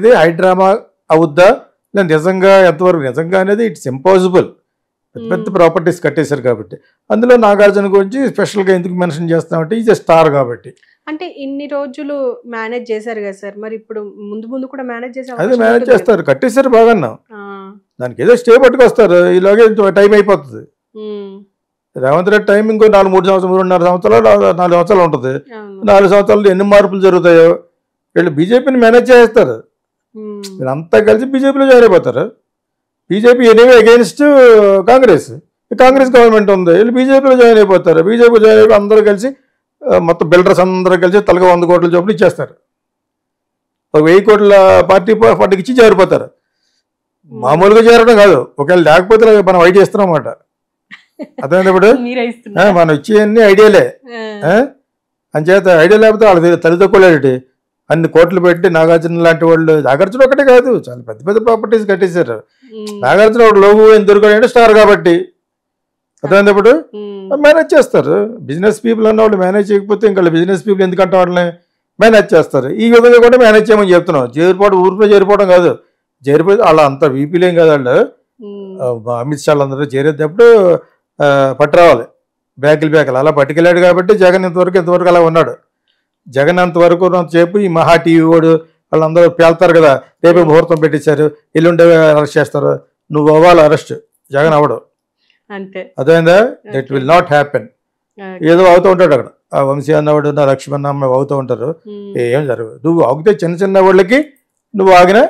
ఇది హైడ్రామా అవుద్దా? లేదా నిజంగా ఎంతవరకు? నిజంగా అనేది ఇట్స్ ఇంపాసిబుల్. పెద్ద పెద్ద. ప్రాపర్టీస్ కట్టేశారు కాబట్టి. అందులో నాగార్జున గురించి స్పెషల్గా ఎందుకు మెన్షన్ చేస్తామంటే ఈజ్ స్టార్ కాబట్టి. అంటే ఇన్ని రోజులు మేనేజ్ చేశారు కదా సార్? మరి ఇప్పుడు ముందు ముందు కూడా మేనేజ్ చేసే అది మేనేజ్ చేస్తారు. కట్టేశారు బాగా దానికి ఏదో స్టే పట్టుకొస్తారు. ఈలోగే టైం అయిపోతుంది. రేవంత్ రెడ్డి టైం ఇంకో నాలుగు మూడు సంవత్సరాలు మూడున్నర సంవత్సరాలు నాలుగు సంవత్సరాలు ఉంటుంది. నాలుగు సంవత్సరాలు ఎన్ని మార్పులు జరుగుతాయో వీళ్ళు బీజేపీని మేనేజ్ చేస్తారు. వీళ్ళంతా కలిసి బీజేపీలో జాయిన్ అయిపోతారు BJP anyway against Congress. Congress government ఉంది. వీళ్ళు బీజేపీలో జాయిన్ అయిపోతారు? బీజేపీ జాయిన్ అయిపోయి అందరూ కలిసి ఆ, మొత్తం బిల్డర్స్ అందరూ కలిసి తలగా వంద కోట్ల చొప్పులు ఇచ్చేస్తారు. ఒక వెయ్యి కోట్ల పార్టీ ఫండ్కి ఇచ్చి చేరిపోతారు మామూలుగా చేరడం కాదు. ఒకవేళ లేకపోతే మనం ఐడియా ఇస్తున్నాం అన్నమాట అర్థమైంది ఇప్పుడు? మనం ఇచ్చేవన్నీ ఐడియాలే? అంచేత ఐడియా లేకపోతే వాళ్ళ తల్లిదండ్రులేటి అన్ని కోట్లు పెట్టి నాగార్జున లాంటి వాళ్ళు నాగార్జున ఒకటే కాదు చాలా పెద్ద పెద్ద ప్రాపర్టీస్ కట్టేశారు. నాగార్జున ఒక లోగు ఎందుకు అంటే స్టార్ కాబట్టి. అర్థమైంది ఇప్పుడు? మేనేజ్ చేస్తారు. బిజినెస్ పీపుల్ అన్న వాళ్ళు మేనేజ్ చేయకపోతే ఇంకా బిజినెస్ పీపుల్ ఎందుకంటే వాళ్ళని? మేనేజ్ చేస్తారు. ఈ విధంగా కూడా మేనేజ్ చేయమని చెప్తున్నాం. చేరిపోవడం ఊరిపై చేరిపోవడం కాదు. చేరిపోయి వాళ్ళ అంత వీపీలేం కాదు వాళ్ళు. అమిత్ షా అందరూ చేరేటప్పుడు పట్టురావాలి బ్యాకులు బ్యాకులు అలా పట్టుకెళ్ళాడు కాబట్టి జగన్ ఇంతవరకు ఇంతవరకు అలా ఉన్నాడు. జగన్ అంతవరకు చెప్పు ఈ మహా టీవీ వాడు వాళ్ళందరూ పేల్తారు కదా రేపే ముహూర్తం పెట్టించారు ఎల్లుండే అరెస్ట్ చేస్తారు నువ్వు అవ్వాలి అరెస్ట్ జగన్ అవ్వడు. అంతే. అర్థమైందా? That will not happen. ఏదో అవుతూ ఉంటాడు అక్కడ. ఆ వంశీ అన్నవాడు నా లక్ష్మణ్ అమ్మ అవుతూ ఉంటారు. ఏం జరగదు. నువ్వు ఆగితే చిన్న చిన్న వాళ్ళకి నువ్వు ఆగినా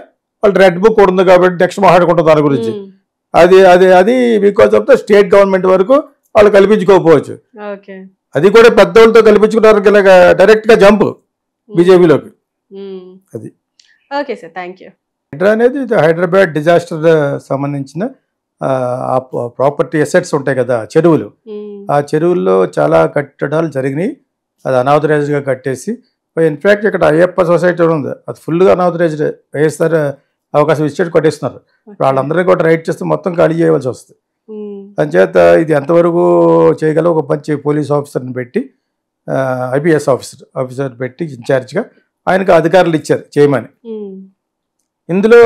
వాళ్ళు రెడ్ బుక్ ఉంది కాబట్టి నెక్స్ట్ మాట్లాడుకుంటాం దాని గురించి. అది అది అది because of the state government వరకు వాళ్ళు కల్పించుకోకపోవచ్చు. అది కూడా పెద్దోళ్ళతో కల్పించుకున్నారు ఇలాగ డైరెక్ట్గా జంప్ బీజేపీలోకి. ఉమ్. అది. Okay sir thank you Hydraa అనేది హైదరాబాద్ డిజాస్టర్ సంబంధించిన ఆ ప్రాపర్టీ అసెట్స్ ఉంటాయి కదా చెరువులు. ఉమ్, ఆ చెరువుల్లో చాలా కట్టడాలు జరిగినాయి. అది అనాథరైజ్డ్గా కట్టేసి ఇన్ఫ్యాక్ట్ ఇక్కడ అయ్యప్ప సొసైటీ ఉంది. అది ఫుల్గా అనాథరైజ్డ్ వైఎస్ఆర్ అవకాశం ఇచ్చేట్టు కట్టేస్తున్నారు. వాళ్ళందరినీ కూడా రైట్ చేస్తే మొత్తం ఖాళీ చేయవలసి వస్తుంది. అంచేత ఇది ఎంతవరకు చేయగల ఒక మంచి పోలీస్ ఆఫీసర్ని పెట్టి ఐపీఎస్ ఆఫీసర్ ఆఫీసర్ పెట్టి ఇన్ఛార్జ్గా ఆయనకు అధికారులు ఇచ్చారు చేయమని ఇందులో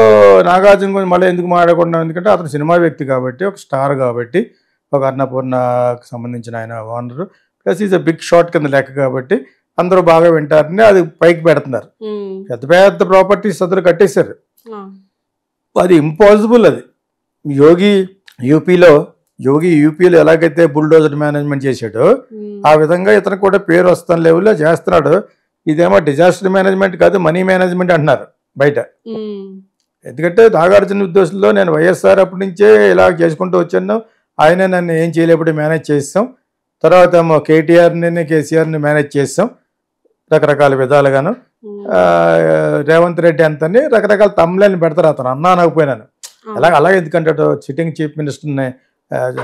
నాగార్జున గురించి మళ్ళీ ఎందుకు మాట్లాడకుండా ఎందుకంటే అతను సినిమా వ్యక్తి కాబట్టి ఒక స్టార్ కాబట్టి ఒక అన్నపూర్ణకు సంబంధించిన ఆయన owner. Plus is a big shot కింద లెక్క కాబట్టి అందరూ బాగా వింటారని అది పైకి పెడుతున్నారు. పెద్ద పెద్ద ప్రాపర్టీస్ అందరూ కట్టేశారు. అది ఇంపాసిబుల్ అది. యోగి యూపీలో యోగి యూపీలో ఎలాగైతే బుల్డోజర్ మేనేజ్మెంట్ చేశాడో ఆ విధంగా ఇతను కూడా పేరు వస్తున్న లెవెల్లో చేస్తున్నాడు. ఇదేమో డిజాస్టర్ మేనేజ్మెంట్ కాదు మనీ మేనేజ్మెంట్ అంటున్నారు బయట. ఎందుకంటే నాగార్జున ఉద్దేశంలో నేను వైఎస్ఆర్ అప్పటి నుంచే ఇలా చేసుకుంటూ వచ్చాను. ఆయనే నన్ను ఏం చేయలేప్పుడు మేనేజ్ చేస్తాం. తర్వాత ఏమో కేటీఆర్ని కేసీఆర్ని మేనేజ్ చేస్తాం. రకరకాల విధాలుగాను. రేవంత్ రెడ్డి అంతని రకరకాల తమ్ములని పెడతారు అతను. అన్నా అనకపోయినాను. అలాగే అలాగే ఎందుకంటాడు సిట్టింగ్ చీఫ్ మినిస్టర్ని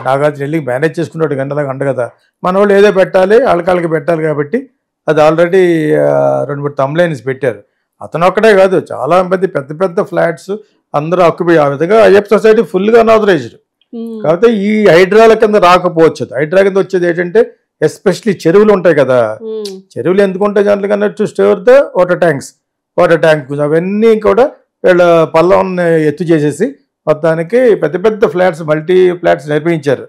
నాగార్జున వెళ్ళి మేనేజ్ చేసుకున్నాడు గంటలాగా అండ కదా మన వాళ్ళు ఏదో పెట్టాలి వాళ్ళకి పెట్టాలి కాబట్టి అది ఆల్రెడీ రెండు మూడు తమ్లైన్స్ పెట్టారు. అతను ఒక్కడే కాదు చాలా మంది పెద్ద పెద్ద ఫ్లాట్స్ అందరూ ఆక్యుపై ఆ విధంగా అయ్యప్ప సొసైటీ ఫుల్గా అనాథరైజ్డ్ కాకపోతే ఈ హైడ్రాల కింద రాకపోవచ్చు. హైడ్రా కింద వచ్చేది ఏంటంటే ఎస్పెషలీ చెరువులు ఉంటాయి కదా. చెరువులు ఎందుకు ఉంటాయి దాంట్లో కన్నా to store the water tanks water tank అవన్నీ కూడా వీళ్ళ పల్లంని ఎత్తు చేసేసి మొత్తానికి పెద్ద పెద్ద ఫ్లాట్స్ మల్టీ ఫ్లాట్స్ నిర్మించారు.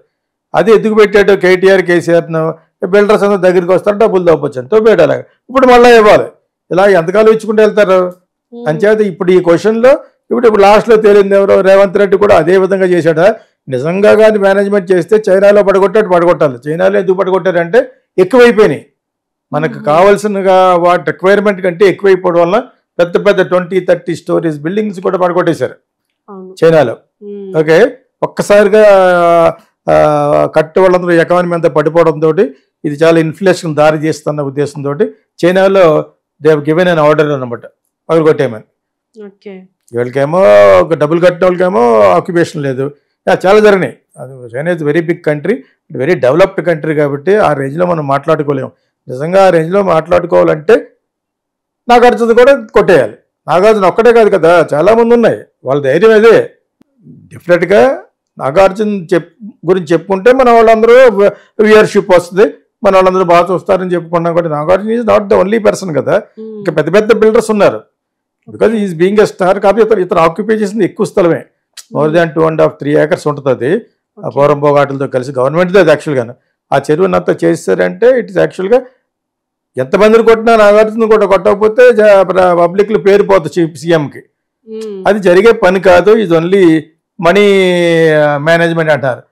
అది ఎందుకు పెట్టాడు కేటీఆర్ కేసీఆర్ను బిల్డర్స్ అందరూ దగ్గరికి వస్తారు డబ్బులు తప్పొచ్చు ఎంతో పెట్టాలి ఇప్పుడు మళ్ళీ ఇవ్వాలి. ఇలా ఎంతకాలం ఇచ్చుకుంటూ వెళ్తారు? అంచేత ఇప్పుడు ఈ క్వశ్చన్లో ఇప్పుడు ఇప్పుడు లాస్ట్లో తేలింది ఎవరో? రేవంత్ రెడ్డి కూడా అదే విధంగా చేశాడా. నిజంగా కానీ మేనేజ్మెంట్ చేస్తే చైనాలో పడగొట్టాడు పడగొట్టాలి. చైనాలో ఎందుకు పడగొట్టారంటే ఎక్కువైపోయినాయి. మనకు. కావాల్సినగా వాటి రిక్వైర్మెంట్ కంటే ఎక్కువైపోవడం వల్ల పెద్ద పెద్ద ట్వంటీ థర్టీ స్టోరీస్ బిల్డింగ్స్ కూడా పడగొట్టేశారు. చైనాలో. ఓకే. ఒక్కసారిగా కట్టు వాళ్ళందరూ ఎకానమీ అంతా పడిపోవడంతో ఇది చాలా ఇన్ఫ్లేషన్ దారి చేస్తున్న ఉద్దేశంతో చైనాలో దేవ్ గివెన్ అన్ ఆర్డర్ అనమాట పగలు కొట్టేయమని. ఓకే. వీళ్ళకేమో ఒక డబ్బులు కట్టిన వాళ్ళకేమో ఆక్యుపేషన్ లేదు. చాలా జరిగినాయి. అది China is very big country very developed country కాబట్టి ఆ రేంజ్లో మనం మాట్లాడుకోలేము. నిజంగా ఆ రేంజ్లో మాట్లాడుకోవాలంటే నాగార్జున కూడా కొట్టేయాలి. నాగార్జున ఒక్కటే కాదు కదా చాలా మంది ఉన్నాయి. వాళ్ళ ధైర్యం అదే. డెఫినెట్గా నాగార్జున చెప్ గురించి చెప్పుకుంటే మన వాళ్ళందరూ వ్యూయర్షిప్ వస్తుంది. మన వాళ్ళందరూ బాగా చూస్తారని చెప్పుకున్నాం కూడా Nagarjuna is not the only person కదా. ఉమ్, ఇంకా పెద్ద పెద్ద బిల్డర్స్ ఉన్నారు. Because is being a star కాబట్టి ఇతను ఇతను ఆక్యుపై చేసింది ఎక్కువ స్థలమే. More than two and half three acres ఉంటుంది అది. ఆ పూర్వం పోగాటలతో కలిసి గవర్నమెంట్ది అది యాక్చువల్గా ఆ చెరువుని అంతా చేస్తారంటే ఇట్ ఇస్ యాక్చువల్గా ఎంతమందిని కొట్టినా నాగార్జున కూడా కొట్టకపోతే పబ్లిక్లో పేరు పోతుంది సీఎంకి. ఉమ్, అది జరిగే పని కాదు ఇది ఓన్లీ మనీ మేనేజ్మెంట్ అంటారు.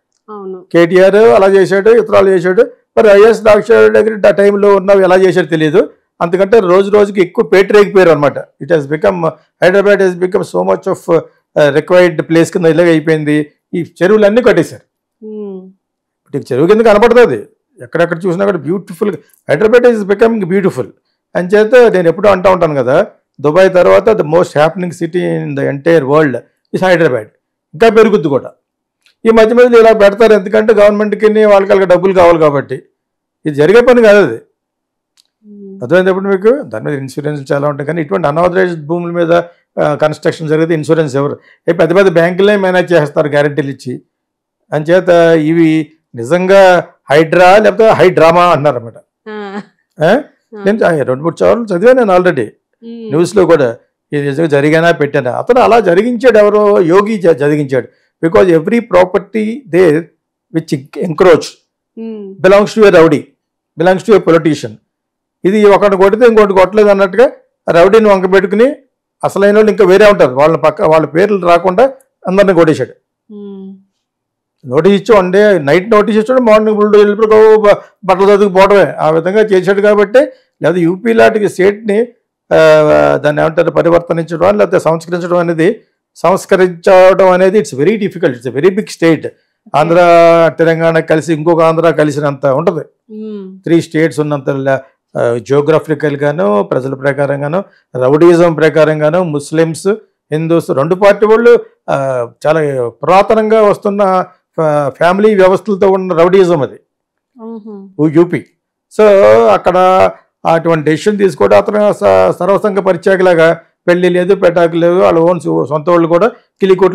కేటీఆర్ అలా చేశాడు ఇతరాలు చేశాడు మరి వైఎస్ రాజశేఖర దగ్గర ఆ టైంలో ఉన్నవి ఎలా చేశాడో తెలియదు అందుకంటే రోజు రోజుకి ఎక్కువ పేటరేగిపోయారు అనమాట it has become Hyderabad has become so much of required place కింద ఇలాగ అయిపోయింది. ఈ చెరువులన్నీ కట్టేశారు. చెరువు కింద కనపడుతుంది. ఎక్కడెక్కడ చూసినా కూడా beautiful Hyderabad is becoming beautiful అని చేత నేను ఎప్పుడూ అంటూ ఉంటాను కదా దుబాయ్ తర్వాత the most happening city in the entire world is Hyderabad. ఇంకా పెరుగుద్ది కూడా. ఈ మధ్య మధ్యలో ఇలా పెడతారు ఎందుకంటే గవర్నమెంట్కి వాళ్ళకి డబ్బులు కావాలి కాబట్టి. ఇది జరిగే పని కాదు అది. ఉమ్, అర్థమైనప్పుడు మీకు? దాని మీద ఇన్సూరెన్స్ చాలా ఉంటాయి కానీ ఇటువంటి అనాథరైజ్డ్ భూముల మీద కన్స్ట్రక్షన్ జరిగితే ఇన్సూరెన్స్ ఎవరు? ఏ పెద్ద పెద్ద బ్యాంకులే మేనేజ్ చేస్తారు గ్యారెంటీలు ఇచ్చి. అంచేత ఇవి నిజంగా హైడ్రా లేకపోతే హైడ్రామా అన్నారు అనమాట నేను రెండు మూడు సార్లు చదివాను నేను ఆల్రెడీ న్యూస్లో కూడా ఇది నిజంగా జరిగానా పెట్టానా? అతను అలా జరిగించాడు ఎవరో యోగి జరిగించాడు. Because every property they which encroach belongs to a rowdy belongs to a politician ఇది ఒకటి కొడితే ఇంకోటి కొట్టలేదు అన్నట్టుగా రౌడీని వంక పెట్టుకుని అసలైన వాళ్ళు ఇంకా వేరే ఉంటారు. వాళ్ళ పక్క వాళ్ళ పేర్లు రాకుండా అందరిని కొట్టేశాడు. నోటీస్ ఇచ్చి వన్ డే నైట్ నోటీస్ ఇచ్చాడు మార్నింగ్ బుల్డు వెళ్ళిపోయి బట్టలు చదువుకు పోవడమే. ఆ విధంగా చేశాడు కాబట్టి లేదా యూపీ లాంటి స్టేట్ని దాన్ని ఏమంటారు పరివర్తనించడం లేకపోతే సంస్కరించడం అనేది సంస్కరించడం అనేది it's very difficult it's very big state Andhra Telangana కలిసి ఇంకొక ఆంధ్ర కలిసినంత ఉంటుంది. త్రీ స్టేట్స్ ఉన్నంత జియోగ్రఫికల్ గాను ప్రజల ప్రకారంగాను రౌడీజం ప్రకారంగాను ముస్లిమ్స్ హిందూస్ రెండు పార్టీ వాళ్ళు చాలా పురాతనంగా వస్తున్న ఫ్యామిలీ వ్యవస్థలతో ఉన్న రౌడీజం అది. యూపీ. సో అక్కడ అటువంటి డెసిషన్ తీసుకోవడం అతను సర్వసంగ పరిత్యాగలాగా పెళ్ళి లేదు పెటాకు లేదు వాళ్ళ ఓన్ సొంత వాళ్ళు కూడా కిలికోట్లు